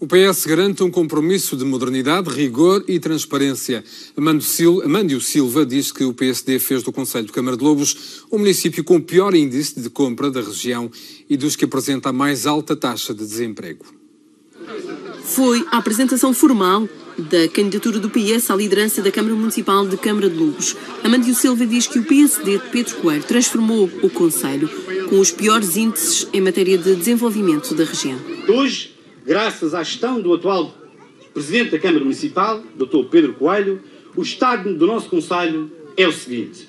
O PS garante um compromisso de modernidade, rigor e transparência. Amândio Silva diz que o PSD fez do Conselho de Câmara de Lobos o município com o pior índice de compra da região e dos que apresenta a mais alta taxa de desemprego. Foi a apresentação formal da candidatura do PS à liderança da Câmara Municipal de Câmara de Lobos. Amândio Silva diz que o PSD de Pedro Coelho transformou o Conselho com os piores índices em matéria de desenvolvimento da região. Hoje, graças à gestão do atual Presidente da Câmara Municipal, Dr. Pedro Coelho, o estado do nosso Conselho é o seguinte.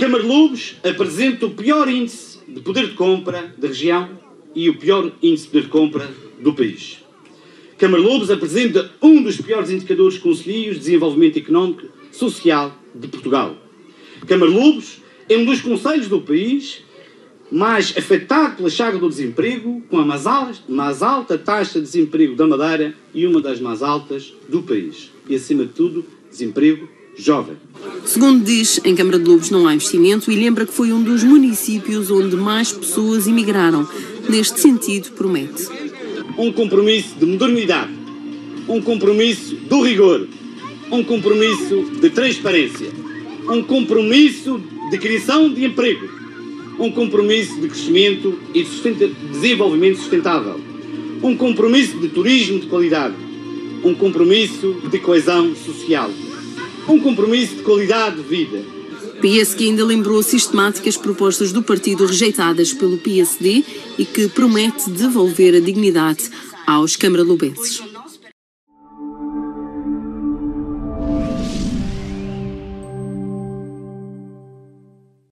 Lobos apresenta o pior índice de poder de compra da região e o pior índice de poder de compra do país. Câmara de Lobos apresenta um dos piores indicadores conselhos de desenvolvimento económico social de Portugal. Câmara de Lobos é um dos conselhos do país mais afetado pela chaga do desemprego, com a mais alta, mais alta taxa de desemprego da Madeira e uma das mais altas do país. E, acima de tudo, desemprego jovem. Segundo diz, em Câmara de Lobos não há investimento e lembra que foi um dos municípios onde mais pessoas emigraram. Neste sentido, promete. Um compromisso de modernidade, um compromisso do rigor, um compromisso de transparência, um compromisso de criação de emprego, um compromisso de crescimento e de desenvolvimento sustentável, um compromisso de turismo de qualidade, um compromisso de coesão social, um compromisso de qualidade de vida. PS que ainda lembrou sistemáticas propostas do partido rejeitadas pelo PSD e que promete devolver a dignidade aos camaralubenses.